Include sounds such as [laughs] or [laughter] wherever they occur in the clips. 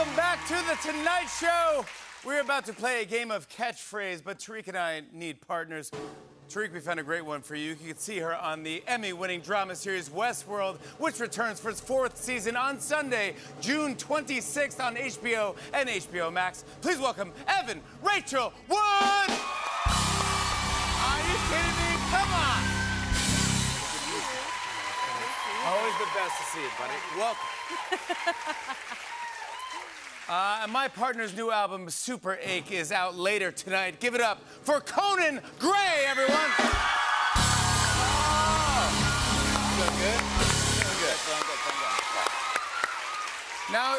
Welcome back to the Tonight Show. We're about to play a game of catchphrase, but Tariq and I need partners. Tariq, we found a great one for you. You can see her on the Emmy-winning drama series Westworld, which returns for its fourth season on Sunday, June 26th on HBO and HBO Max. Please welcome Evan Rachel Wood. Are you kidding me? Come on. Always the best to see you, buddy. Welcome. [laughs] Uh, and my partner's new album, Superache, is out later tonight. Give it up for Conan Gray, everyone. Good? Doing good. Now,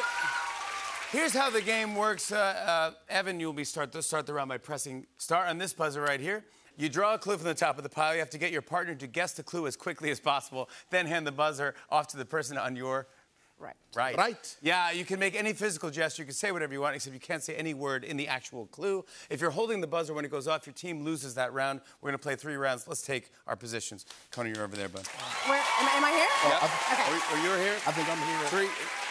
here's how the game works. Uh, uh, Evan, you'll be start the start the round by pressing start on this buzzer right here. You draw a clue from the top of the pile. You have to get your partner to guess the clue as quickly as possible. Then hand the buzzer off to the person on your Right. Right. Right. Yeah, you can make any physical gesture. You can say whatever you want, except you can't say any word in the actual clue. If you're holding the buzzer when it goes off, your team loses that round. We're going to play three rounds. Let's take our positions. Tony, you're over there, bud. Where, am, I- am I here? Yeah. Okay. Are, you- are you here? I think I'm here. Three.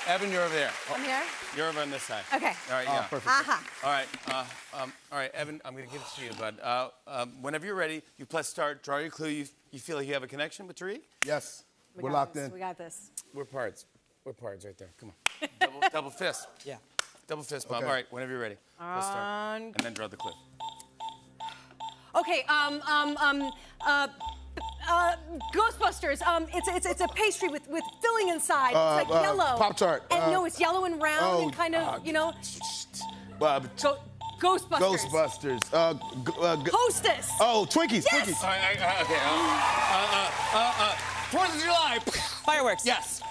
Evan, you're over there. I'm here? You're over on this side. Okay. All right, Oh, yeah. perfect. Aha. All right, uh, um, all right, Evan, I'm going to give it to you, bud. Uh, um, whenever you're ready, you press start, draw your clue. You, you feel like you have a connection with Tariq? Yes. We We're locked this. in. We got this. We're pards. We're pards right there. Come on. double, double fist. Yeah. Double fist, Bob. Okay. All right, whenever you're ready. Press start. On. And then draw the clip. Okay. Um. Um. Um. Uh. Uh, Ghostbusters. Um, it's it's it's a pastry with with filling inside. Uh, it's like uh, yellow. Pop-Tart. And Uh, no, it's yellow and round oh, and kind of uh, you know. Uh, Go, Ghostbusters. Ghostbusters. Uh, g- uh, g- Hostess. oh, Twinkies. Yes! Twinkies. All right, I- I- okay. Uh, uh, uh, uh, Fourth of July. Fireworks. yes.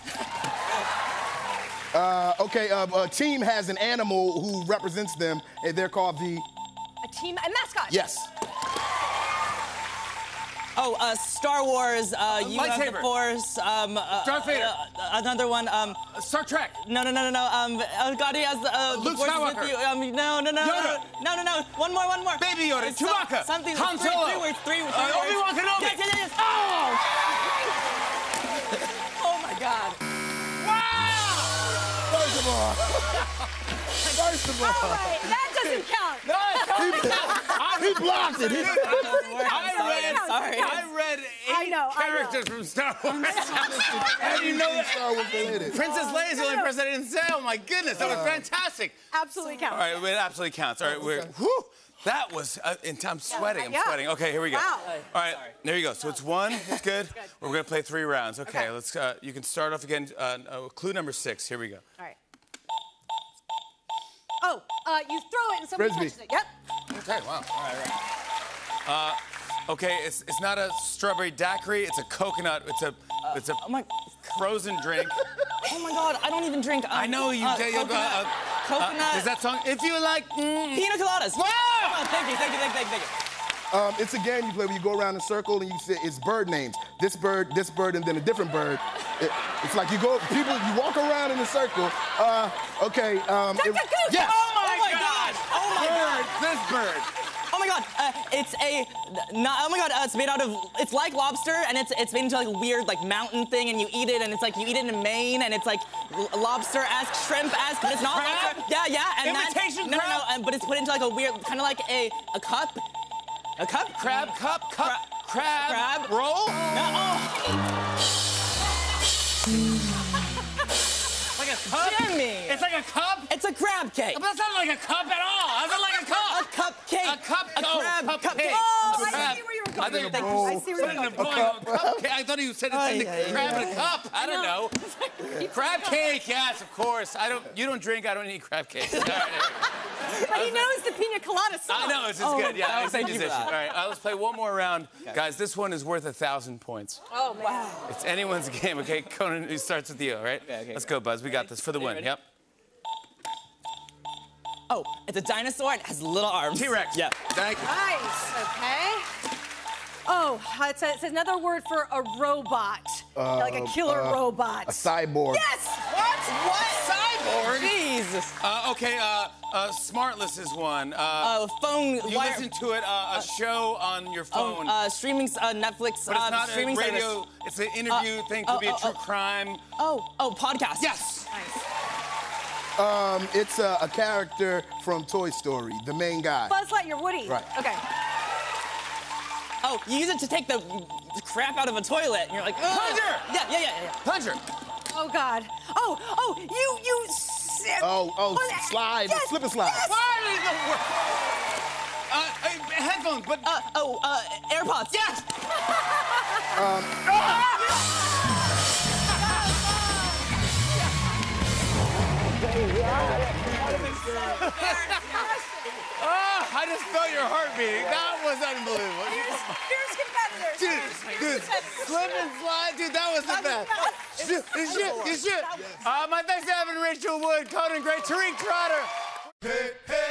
Uh, okay. Uh, a team has an animal who represents them, and they're called the. A team. A mascot. Yes. Oh, uh, Star Wars. Uh, you have the lightsaber. Force. Um, uh, Darth Vader. uh, another one. Um, Star Trek. no, no, no, no, no. Um, uh, God, he has uh, the Luke Force Skywalker. with you. Um, no, no, no, no, Yoda. no, no, no. One more, one more. Baby Yoda. It's some- Chewbacca. Something. Han three, Solo. Three words. Three, three Uh, words. Obi-Wan Kenobi. Yes, yes, yes. Oh! [laughs] Oh my God. Of all. First of All all. right. That doesn't count. No, it's totally not. He blocked it. He- I Sorry, read, sorry. I read eight I know, I know. characters from Star Wars. and you know that. Princess Leia's the only person I didn't say. Oh my goodness, that was fantastic. Absolutely counts. All right, it absolutely counts. All right, we're. Whew, that was. Uh, I'm sweating. I'm Yeah. sweating. Okay, here we go. Wow. All right, there you go. So it's one. It's good. We're gonna play three rounds. Okay, Okay. let's. Uh, you can start off again. Uh, uh, clue number six. Here we go. All right. Oh, uh, you throw it and somebody Frisbee. touches it. Yep. Okay. Wow. All right. Right. Uh, okay, it's it's not a strawberry daiquiri. It's a coconut. It's a it's a Oh my. frozen drink. [laughs] Oh my God. I don't even drink. Um, I know you. Uh, uh, coconut. uh, uh, coconut. is that song? If you like. mm, Pina coladas. Wow! Oh, thank you, thank you, thank you, thank you. Um, it's a game you play where you go around in a circle and you say it's bird names. This bird, this bird, and then a different bird. It- it's like you go, people, you walk around in a circle. Uh, okay. Um, Duck, it- goose. yes. Oh my, Oh my God! God. Oh my bird, This bird. Oh my god, uh, it's a, no, oh my god, uh, it's made out of, it's like lobster, and it's it's made into like a weird like mountain thing, and you eat it, and it's like you eat it in Maine, and it's like lobster-esque, shrimp-esque, but it's not Crab? lobster. Yeah, yeah, and Imitation that, no, no, crab? no, and- but it's put into like a weird, kind of like a a cup, a cup, Crab cup, cup, crab, Crab. roll. No, oh, Like a cup. Jimmy. It's like a cup. it's a crab cake, But that's not like a cup at all. How's it like a cup. a cupcake, A cup. a oh, crab cupcake. cupcake. Oh, A I see where you were I going. Thank roll. I see where you were a going. bowl. Cupcake. I thought you said it's in the crab in a cup. I don't know. [laughs] Crab cake, yes, of course. I don't. You don't drink. I don't eat crab cake. All right. [laughs] But he knows the pina colada song. I know it's just Oh, good. Yeah, oh, it's a thank you for All right, uh, let's play one more round, guys. This one is worth a thousand points. Oh, man. It's anyone's [laughs] game. Okay, Conan. It starts with you. All right. Okay, okay, let's go, Buzz. We got this for the Ready, win. ready? Yep. Oh, it's a dinosaur and it has little arms. T-Rex. Yeah. Thank you. Nice. Okay. Oh, it's, a, it's another word for a robot. Like a killer uh, robot. A cyborg. yes! What? What? Cyborg. Jesus. Uh, okay. Uh, uh, Smartless is one. Uh, Uh, phone. you wire- listen to it. Uh, a show on your Oh, phone. uh, streaming, uh, Netflix, but it's uh, not a radio. service. It's an interview Uh, thing. Could oh, be a oh, true oh. crime. Oh, oh, podcast. Yes. Nice. Um, it's a, a character from Toy Story, the main guy. Buzz Lightyear, Woody. Right. Okay. Oh, you use it to take the crap out of a toilet. And you're like, Ugh. Plunger! Yeah, yeah, yeah, yeah. Plunger. Oh God. Oh, oh, you, you. s- Oh, oh, that- slide, Yes, slip and slide. yes. What is the word? Uh, uh, headphones, but Uh, oh, uh, AirPods. yes. [laughs] Oh, [laughs] [laughs] I just felt your heart beating. That was unbelievable. Fierce competitors. Dude, dude, slip and slide, dude, that was the best. You should, you should. Uh, my thanks to Evan Rachel Wood, Conan Gray, Tariq Trotter. Hey, hey,